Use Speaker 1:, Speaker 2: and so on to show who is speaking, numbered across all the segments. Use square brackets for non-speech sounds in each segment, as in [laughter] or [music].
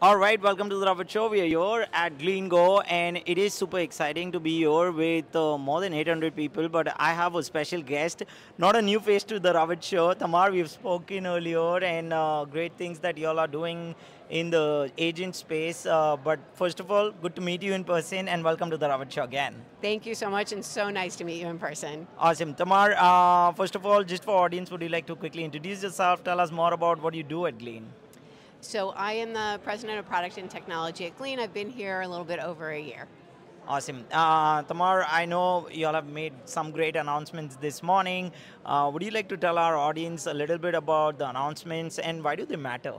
Speaker 1: All right, welcome to the Ravit Show. We are here at Glean Go, and it is super exciting to be here with uh, more than 800 people. But I have a special guest, not a new face to the Ravit Show. Tamar, we've spoken earlier, and uh, great things that y'all are doing in the agent space. Uh, but first of all, good to meet you in person, and welcome to the Ravit Show again.
Speaker 2: Thank you so much, and so nice to meet you in person.
Speaker 1: Awesome, Tamar. Uh, first of all, just for audience, would you like to quickly introduce yourself? Tell us more about what you do at Glean.
Speaker 2: So I am the president of product and technology at Glean. I've been here a little bit over a year.
Speaker 1: Awesome. Uh, Tamar, I know you all have made some great announcements this morning. Uh, would you like to tell our audience a little bit about the announcements and why do they matter?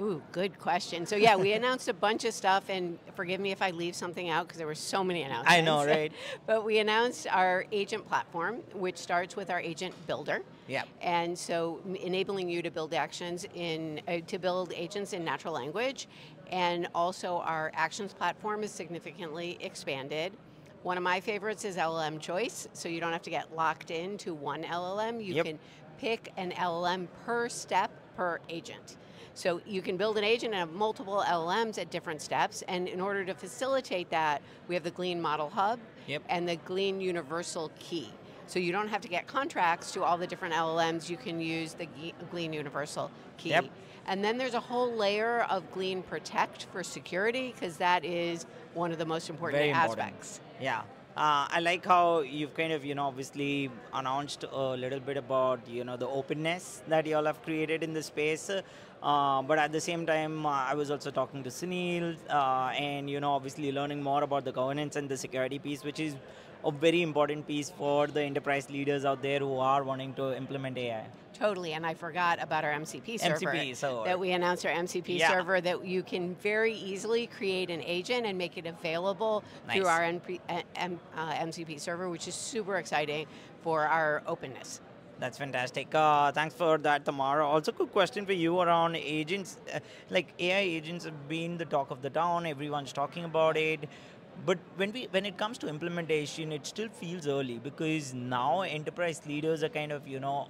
Speaker 2: Ooh, good question. So yeah, we [laughs] announced a bunch of stuff, and forgive me if I leave something out because there were so many announcements.
Speaker 1: I know, right? [laughs]
Speaker 2: but we announced our agent platform, which starts with our agent builder.
Speaker 1: Yeah.
Speaker 2: And so enabling you to build actions in uh, to build agents in natural language, and also our actions platform is significantly expanded. One of my favorites is LLM choice, so you don't have to get locked into one LLM. You
Speaker 1: Yep.
Speaker 2: can pick an LLM per step per agent. So you can build an agent and have multiple LLMs at different steps, and in order to facilitate that, we have the Glean Model Hub
Speaker 1: Yep.
Speaker 2: and the Glean Universal Key. So you don't have to get contracts to all the different LLMs, you can use the Glean Universal Key.
Speaker 1: Yep.
Speaker 2: And then there's a whole layer of Glean Protect for security, because that is one of the most important
Speaker 1: Very important.
Speaker 2: aspects.
Speaker 1: Yeah. Uh, I like how you've kind of, you know, obviously announced a little bit about, you know, the openness that you all have created in the space. Uh, but at the same time, uh, I was also talking to Sunil uh, and, you know, obviously learning more about the governance and the security piece, which is a very important piece for the enterprise leaders out there who are wanting to implement AI.
Speaker 2: Totally, and I forgot about our MCP server.
Speaker 1: MCP.
Speaker 2: That we announced our MCP
Speaker 1: Yeah.
Speaker 2: server that you can very easily create an agent and make it available through our NP, uh, M, uh, MCP server, which is super exciting for our openness.
Speaker 1: That's fantastic. Uh, thanks for that, Tamara. Also, quick question for you around agents. Uh, like AI agents have been the talk of the town. Everyone's talking about it. But when we when it comes to implementation, it still feels early because now enterprise leaders are kind of you know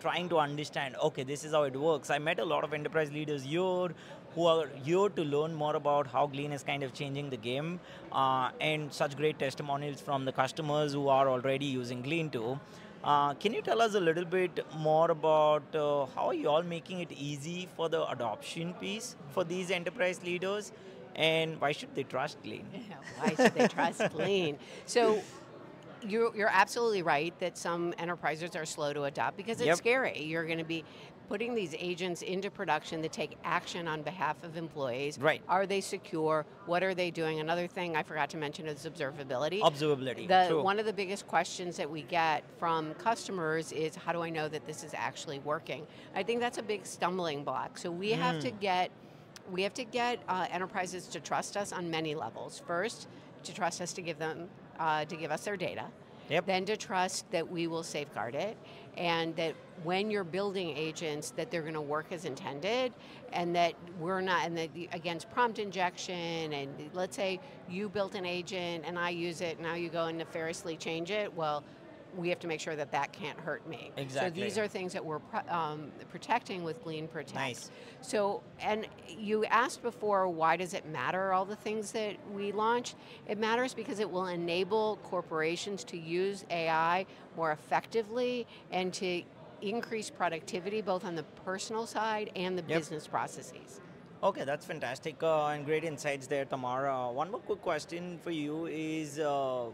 Speaker 1: trying to understand. Okay, this is how it works. I met a lot of enterprise leaders here who are here to learn more about how Glean is kind of changing the game, uh, and such great testimonials from the customers who are already using Glean too. Uh, can you tell us a little bit more about uh, how are you all making it easy for the adoption piece for these enterprise leaders, and why should they trust Glean? [laughs]
Speaker 2: Why should they trust Glean? So you're, you're absolutely right that some enterprises are slow to adopt because it's
Speaker 1: Yep.
Speaker 2: scary. You're going to be putting these agents into production that take action on behalf of employees.
Speaker 1: Right.
Speaker 2: Are they secure? What are they doing? Another thing I forgot to mention is observability.
Speaker 1: Observability.
Speaker 2: The,
Speaker 1: true.
Speaker 2: one of the biggest questions that we get from customers is how do I know that this is actually working? I think that's a big stumbling block. So we have to get we have to get uh, enterprises to trust us on many levels. First, to trust us to give them uh, to give us their data.
Speaker 1: Yep.
Speaker 2: Then to trust that we will safeguard it, and that when you're building agents, that they're going to work as intended, and that we're not, and that against prompt injection, and let's say you built an agent and I use it, now you go and nefariously change it. Well, we have to make sure that that can't hurt me.
Speaker 1: Exactly.
Speaker 2: So these are things that we're um, protecting with Glean Protect.
Speaker 1: Nice.
Speaker 2: So, and you asked before, why does it matter, all the things that we launch? It matters because it will enable corporations to use AI more effectively and to increase productivity both on the personal side and the
Speaker 1: Yep.
Speaker 2: business processes.
Speaker 1: Okay, that's fantastic uh, and great insights there, Tamara. One more quick question for you is, uh,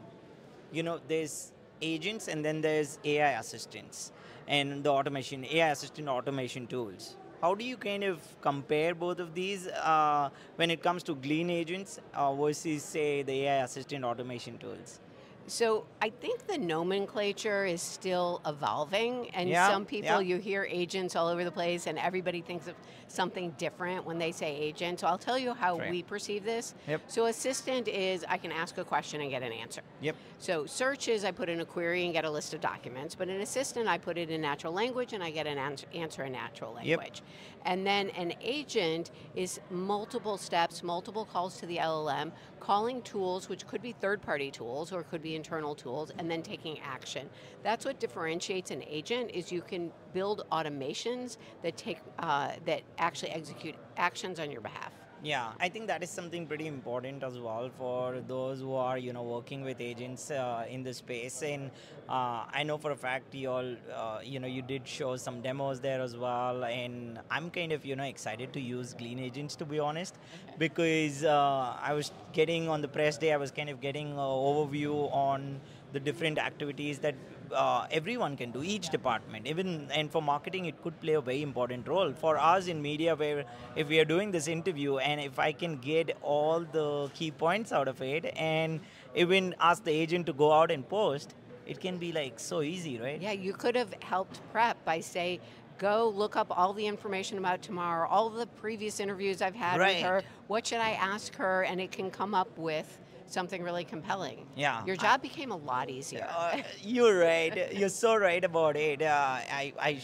Speaker 1: you know, there's agents and then there's AI assistants and the automation, AI assistant automation tools. How do you kind of compare both of these uh, when it comes to Glean agents uh, versus, say, the AI assistant automation tools?
Speaker 2: So I think the nomenclature is still evolving, and
Speaker 1: Yeah,
Speaker 2: some people
Speaker 1: yeah.
Speaker 2: you hear agents all over the place, and everybody thinks of something different when they say agent. So I'll tell you how
Speaker 1: Right.
Speaker 2: we perceive this.
Speaker 1: Yep.
Speaker 2: So assistant is I can ask a question and get an answer.
Speaker 1: Yep.
Speaker 2: So search is I put in a query and get a list of documents, but an assistant I put it in natural language and I get an answer in natural language. Yep. And then an agent is multiple steps, multiple calls to the LLM, calling tools, which could be third-party tools or could be internal tools, and then taking action. That's what differentiates an agent is you can build automations that take uh, that actually execute actions on your behalf.
Speaker 1: Yeah, I think that is something pretty important as well for those who are, you know, working with agents uh, in the space. And uh, I know for a fact you all, uh, you know, you did show some demos there as well. And I'm kind of, you know, excited to use Glean agents to be honest, because uh, I was getting on the press day, I was kind of getting an overview on the different activities that uh, everyone can do, each department. Even and for marketing, it could play a very important role. For us in media, where if we are doing this interview and if I can get all the key points out of it, and even ask the agent to go out and post, it can be like so easy, right?
Speaker 2: Yeah, you could have helped prep by say, go look up all the information about Tamar, all the previous interviews I've had
Speaker 1: Right.
Speaker 2: with her. What should I ask her? And it can come up with something really compelling.
Speaker 1: Yeah.
Speaker 2: Your job became a lot easier.
Speaker 1: Uh, you're right. You're so right about it. Uh, I, I,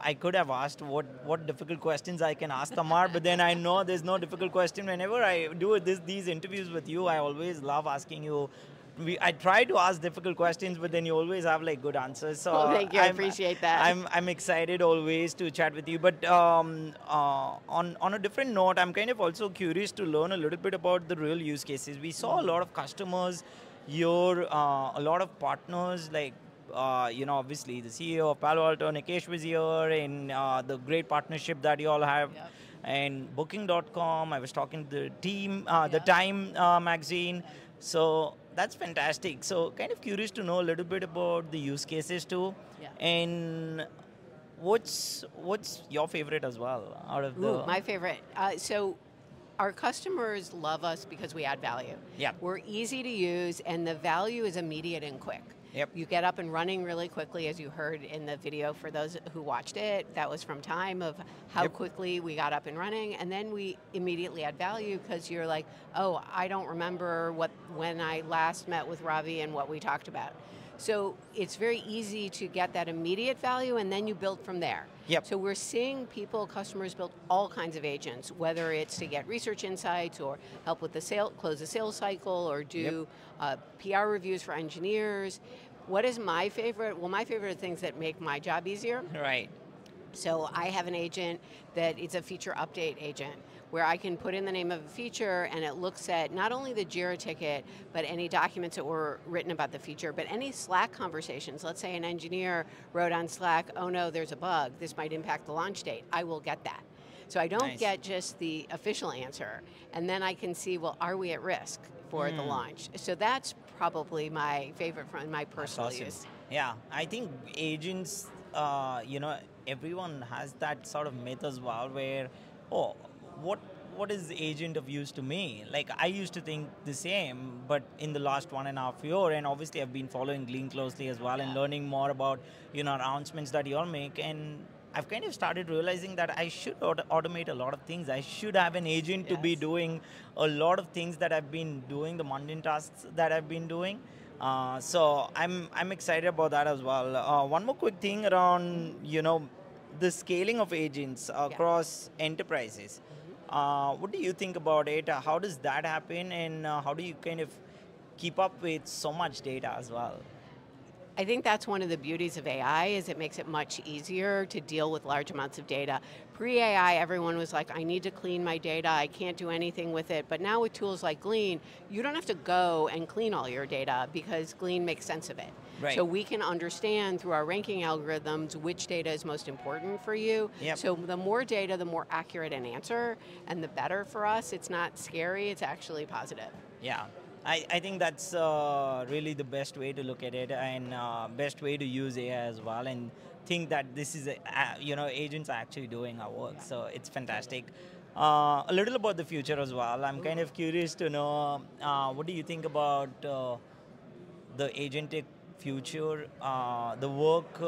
Speaker 1: I could have asked what, what difficult questions I can ask Tamar, but then I know there's no difficult question. Whenever I do this, these interviews with you, I always love asking you. We, I try to ask difficult questions, but then you always have like good answers. So
Speaker 2: Well, [laughs] thank you. I
Speaker 1: I'm-
Speaker 2: appreciate that.
Speaker 1: I'm I'm excited always to chat with you. But um, uh, on on a different note, I'm kind of also curious to learn a little bit about the real use cases. We saw a lot of customers, your uh, a lot of partners like. Uh, you know, obviously the CEO of Palo Alto, Nikesh was here, and uh, the great partnership that you all have,
Speaker 2: Yep.
Speaker 1: and Booking.com. I was talking to the team, uh, the Time uh, magazine. So that's fantastic. So kind of curious to know a little bit about the use cases too,
Speaker 2: Yeah.
Speaker 1: and what's what's your favorite as well out of the
Speaker 2: Ooh, my favorite. Uh, so, our customers love us because we add value.
Speaker 1: Yeah.
Speaker 2: We're easy to use, and the value is immediate and quick.
Speaker 1: Yep.
Speaker 2: You get up and running really quickly, as you heard in the video for those who watched it. That was from time of how
Speaker 1: Yep.
Speaker 2: quickly we got up and running, and then we immediately add value because you're like, oh, I don't remember what when I last met with Ravi and what we talked about. So it's very easy to get that immediate value, and then you build from there.
Speaker 1: Yep.
Speaker 2: So we're seeing people, customers build all kinds of agents, whether it's to get research insights or help with the sale, close the sales cycle, or do uh, PR reviews for engineers. What is my favorite? Well, my favorite are things that make my job easier.
Speaker 1: right?
Speaker 2: So I have an agent that it's a feature update agent where I can put in the name of a feature and it looks at not only the JIRA ticket, but any documents that were written about the feature, but any Slack conversations. Let's say an engineer wrote on Slack, oh no, there's a bug, this might impact the launch date. I will get that. So I don't
Speaker 1: Nice.
Speaker 2: get just the official answer. And then I can see, well, are we at risk for the
Speaker 1: Hmm.
Speaker 2: launch? So that's probably my favorite from my personal
Speaker 1: awesome.
Speaker 2: use.
Speaker 1: Yeah, I think agents, uh, you know, everyone has that sort of myth as well where, oh, what what is the agent of use to me? Like I used to think the same, but in the last one and a half year, and obviously I've been following Glean closely as well and learning more about you know announcements that you all make and. I've kind of started realizing that I should auto- automate a lot of things. I should have an agent to be doing a lot of things that I've been doing, the mundane tasks that I've been doing. Uh, so I'm I'm excited about that as well. Uh, one more quick thing around you know the scaling of agents across enterprises. Uh, what do you think about it? How does that happen, and uh, how do you kind of keep up with so much data as well?
Speaker 2: I think that's one of the beauties of AI is it makes it much easier to deal with large amounts of data. Pre-AI, everyone was like, I need to clean my data, I can't do anything with it. But now with tools like Glean, you don't have to go and clean all your data because Glean makes sense of it.
Speaker 1: Right.
Speaker 2: So we can understand through our ranking algorithms which data is most important for you.
Speaker 1: Yep.
Speaker 2: So the more data, the more accurate an answer, and the better for us. It's not scary, it's actually positive.
Speaker 1: Yeah, I, I think that's uh, really the best way to look at it and uh, best way to use AI as well and think that this is, a, you know, agents are actually doing our work. So it's fantastic. Uh, a little about the future as well. I'm kind of curious to know uh, what do you think about uh, the agentic future, the work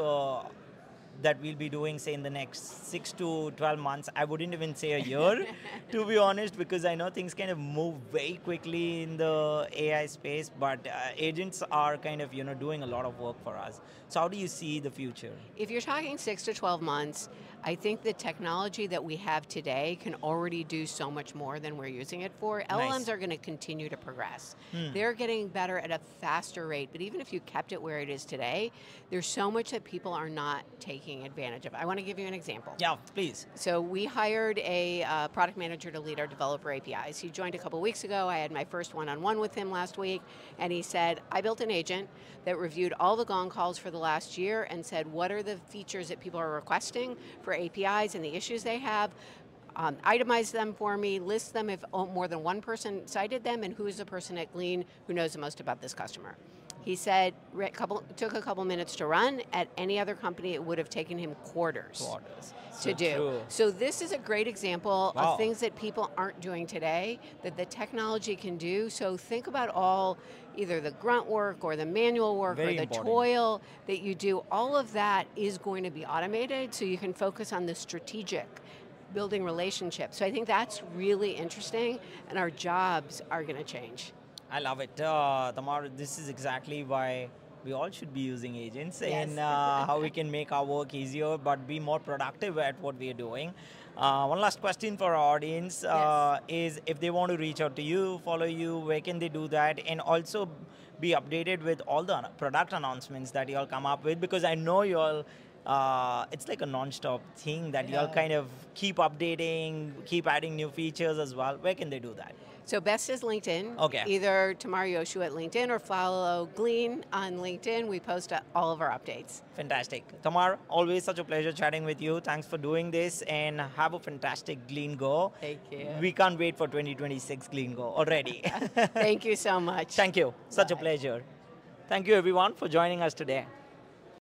Speaker 1: that we'll be doing, say, in the next six to 12 months. I wouldn't even say a year, [laughs] to be honest, because I know things kind of move very quickly in the AI space, but uh, agents are kind of, you know, doing a lot of work for us. So how do you see the future?
Speaker 2: If you're talking six to 12 months, I think the technology that we have today can already do so much more than we're using it for. LLMs are going to continue to progress.
Speaker 1: Hmm.
Speaker 2: They're getting better at a faster rate, but even if you kept it where it is today, there's so much that people are not taking advantage of. I want to give you an example.
Speaker 1: Yeah, please.
Speaker 2: So we hired a uh, product manager to lead our developer APIs. He joined a couple weeks ago. I had my first one-on-one with him last week, and he said, I built an agent that reviewed all the Gong calls for the last year and said, what are the features that people are requesting for APIs and the issues they have, um, itemize them for me, list them if oh, more than one person cited them, and who is the person at Glean who knows the most about this customer. He said, couple, took a couple minutes to run. At any other company, it would have taken him quarters
Speaker 1: Quarters.
Speaker 2: to do.
Speaker 1: true.
Speaker 2: So this is a great example
Speaker 1: Wow.
Speaker 2: of things that people aren't doing today that the technology can do. So think about all either the grunt work or the manual work
Speaker 1: Very
Speaker 2: or the
Speaker 1: important.
Speaker 2: toil that you do. All of that is going to be automated so you can focus on the strategic building relationships. So I think that's really interesting and our jobs are going to change.
Speaker 1: I love it. Uh, Tamar, this is exactly why we all should be using agents
Speaker 2: Yes.
Speaker 1: and uh, how we can make our work easier but be more productive at what we are doing. Uh, one last question for our audience uh, is if they want to reach out to you, follow you, where can they do that? And also be updated with all the product announcements that you all come up with because I know you all. Uh, it's like a non-stop thing that you all kind of keep updating, keep adding new features as well. Where can they do that?
Speaker 2: So best is LinkedIn.
Speaker 1: Okay.
Speaker 2: Either Tamar Yehoshua at LinkedIn or follow Glean on LinkedIn. We post uh, all of our updates.
Speaker 1: Fantastic. Tamar, always such a pleasure chatting with you. Thanks for doing this and have a fantastic Glean Go.
Speaker 2: Thank you.
Speaker 1: We can't wait for 2026 Glean Go already. [laughs]
Speaker 2: Thank you so much.
Speaker 1: Thank you. Such a pleasure. Thank you everyone for joining us today.